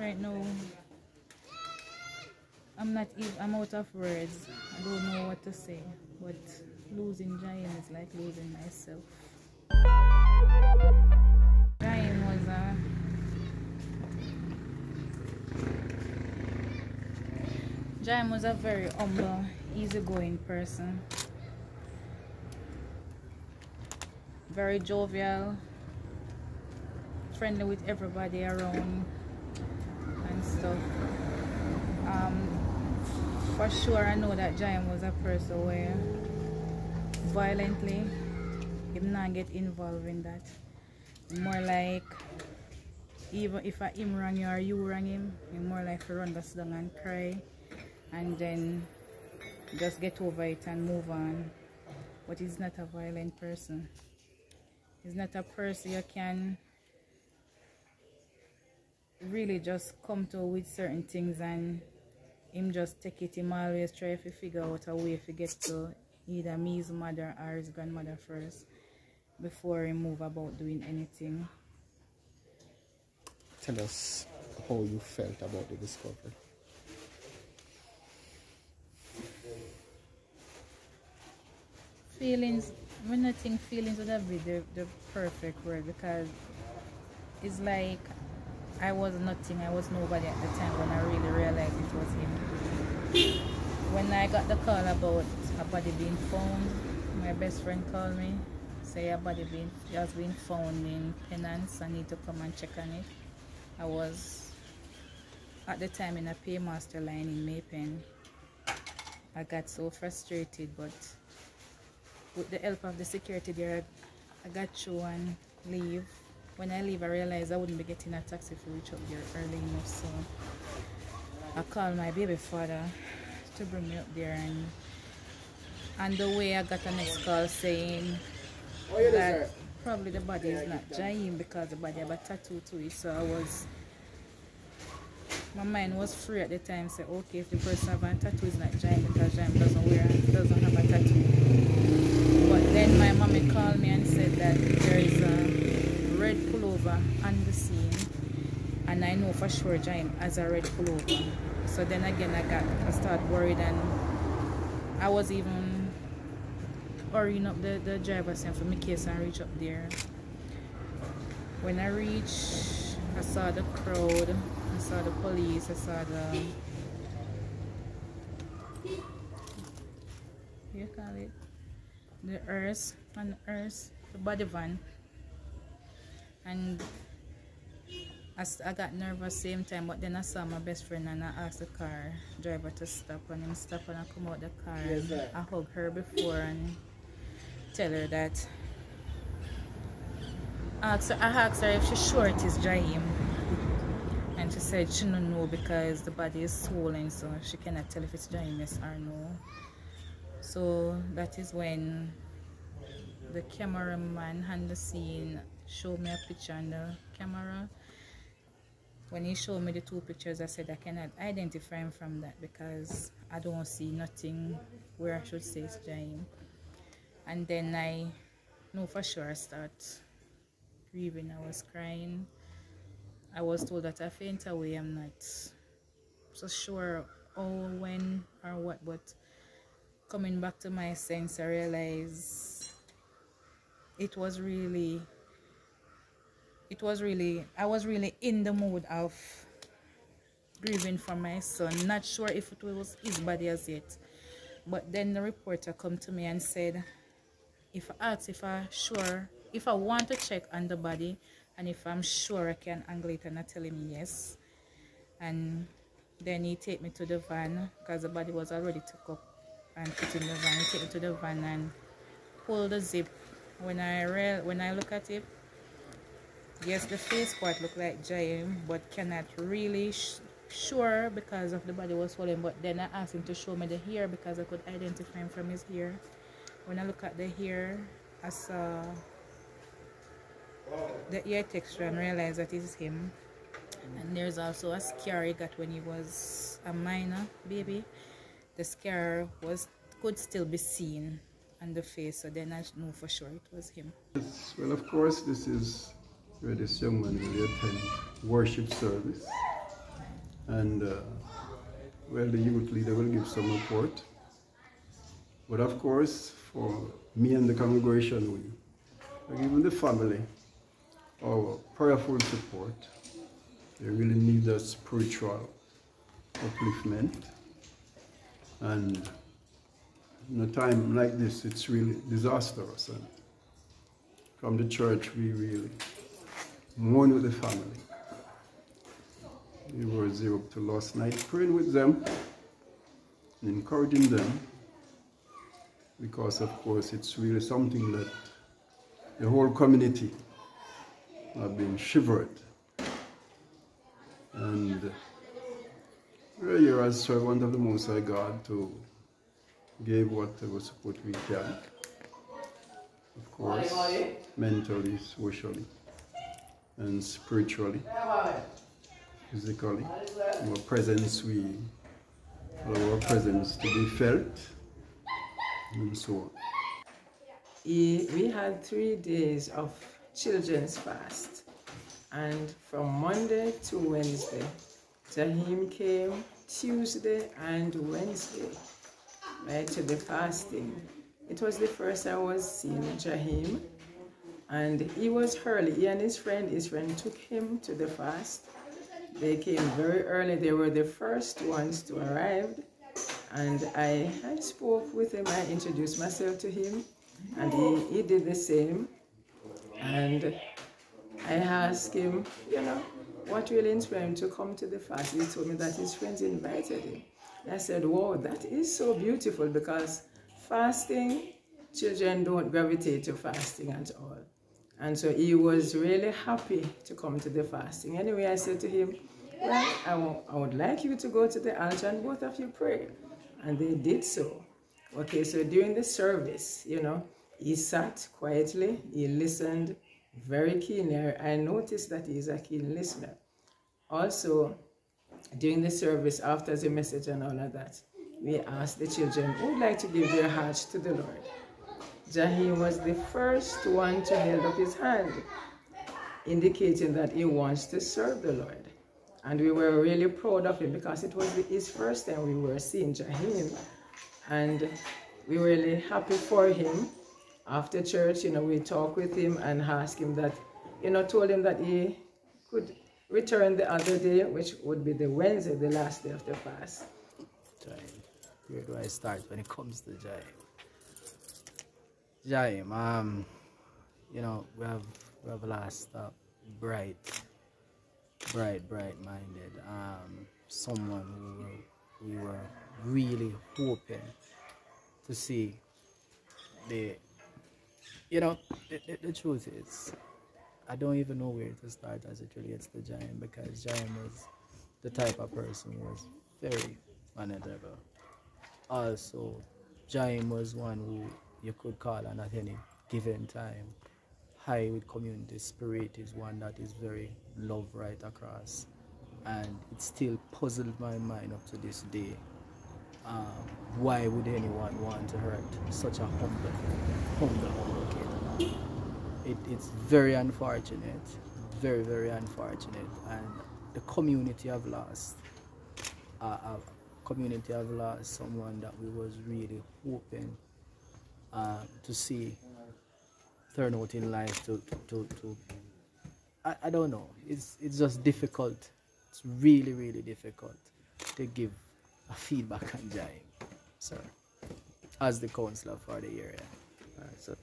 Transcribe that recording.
right now I'm not even I'm out of words. I don't know what to say. But losing Jaheim is like losing myself. Jaheim was a Jaheim was a very humble, easygoing person. Very jovial, friendly with everybody around stuff. Um, for sure I know that Jaheim was a person where violently him not get involved in that. More like even if I him wrong you or you wrong him, you more like run us down and cry and then just get over it and move on. But he's not a violent person. He's not a person you can really just come to with certain things and him just take it. Him always try to figure out a way to get to either me his mother or his grandmother first before he move about doing anything. Tell us how you felt about the discovery. Feelings when I think feelings would have been the, the perfect word? Because it's like I was nothing, I was nobody at the time when I really realized it was him. When I got the call about a body being found, my best friend called me, say a body being has been found in Pennants, I need to come and check on it. I was at the time in a paymaster line in May Pen. I got so frustrated but with the help of the security there I got through and leave when I leave, I realized I wouldn't be getting a taxi to reach up there early enough. So I called my baby father to bring me up there. And on the way, I got a next call saying oh, that probably the body is not Jaheim because the body have a tattoo to it. So I was, my mind was free at the time. Say, okay, if the person have a tattoo is not Jaheim because Jaheim doesn't wear, doesn't have a tattoo. But then my mommy called me and said that there is a red pullover on the scene. And I know for sure Jaheim has a red pullover. So then again I got I started worried and I was even hurrying up the, the driver saying for me case and reach up there. When I reached I saw the crowd I saw the police I saw the you call it? The earth and the earth the body van and I, I got nervous same time but then I saw my best friend and I asked the car driver to stop and him stop and I come out the car yes, and I hug her before and tell her that. I asked her, I asked her if she's sure it is Jaheim and she said she don't know because the body is swollen so she cannot tell if it's Jaheim yes or no. So that is when the cameraman had the scene showed me a picture on the camera. When he showed me the two pictures I said I cannot identify him from that because I don't see nothing where I should say it's Jaheim and then I know for sure I start grieving. I was crying. I was told that I faint away I'm not so sure how when or what but coming back to my sense I realized it was really it was really I was really in the mood of grieving for my son. Not sure if it was his body as yet. But then the reporter come to me and said if I asked if I sure if I want to check on the body and if I'm sure I can angle it and I tell him yes. And then he take me to the van because the body was already took up and put in the van. He take me to the van and pull the zip. When I real when I look at it yes the face part looked like Jaheim but cannot really sure because of the body was swollen but then I asked him to show me the hair because I could identify him from his hair. When I look at the hair I saw the ear texture and realized that it is him. And there's also a scar he got when he was a minor baby. The scar was could still be seen on the face so then I know for sure it was him. Yes, well of course this is where this young man will attend worship service and uh, well, the youth leader will give some report. But of course, for me and the congregation, we are giving the family our prayerful support. They really need a spiritual upliftment. And in a time like this, it's really disastrous. And from the church, we really mourn with the family. We were there up to last night praying with them and encouraging them because, of course, it's really something that the whole community have been shivered. And uh, we're here as servant of the Most High God to give whatever support we can. Of course, mentally, socially, and spiritually, physically. Our presence, we allow our presence to be felt, and so on. We had three days of children's fast, and from Monday to Wednesday, Jaheim came Tuesday and Wednesday, right, to the fasting. It was the first I was seeing Jaheim, and he was early. He and his friend, his friend took him to the fast. They came very early. They were the first ones to arrive. And I, I spoke with him. I introduced myself to him. And he, he did the same. And I asked him, you know, what really inspired him to come to the fast? He told me that his friends invited him. I said, wow, that is so beautiful because fasting, children don't gravitate to fasting at all. And so he was really happy to come to the fasting. Anyway, I said to him, well, I, I would like you to go to the altar and both of you pray. And they did so. Okay, so during the service, you know, he sat quietly, he listened very keenly. I noticed that he's a keen listener. Also, during the service, after the message and all of that, we asked the children who would like to give their hearts to the Lord. Jaheim was the first one to hold up his hand, indicating that he wants to serve the Lord. And we were really proud of him because it was his first time we were seeing Jaheim. And we were really happy for him. After church, you know, we talked with him and asked him that, you know, told him that he could return the other day, which would be the Wednesday, the last day of the fast. Jaheim. Where do I start when it comes to Jaheim? Jaheim, um, you know, we have we have lost a bright, bright, bright-minded, um, someone who we were really hoping to see the, you know, the, the, the truth is, I don't even know where to start as it relates to Jaheim because Jaheim was the type of person who was very unedible. Also, Jaheim was one who you could call on at any given time. High with community spirit is one that is very love right across. And it still puzzled my mind up to this day. Um, why would anyone want to hurt such a humble, humble, humble kid? It, it's very unfortunate, very, very unfortunate. And the community have lost, uh, a community have lost someone that we was really hoping uh, to see turn out in life to, to, to, I, I don't know, it's, it's just difficult. It's really, really difficult to give a feedback on Jaheim, sir, as the counselor for the area. So